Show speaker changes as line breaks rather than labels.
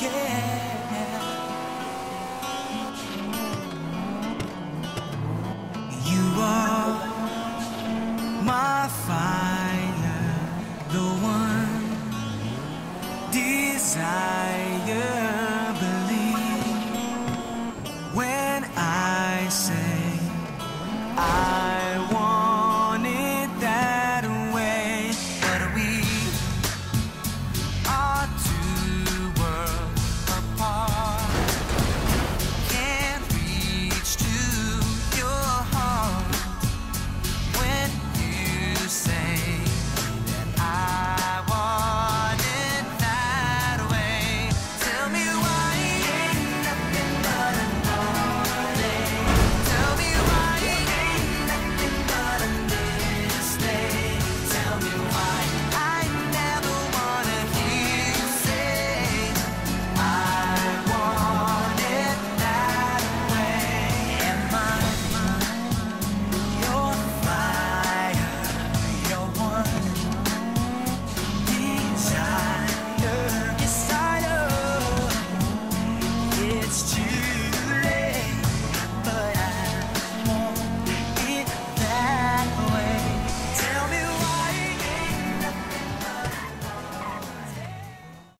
yeah. You are my fire, the one desire.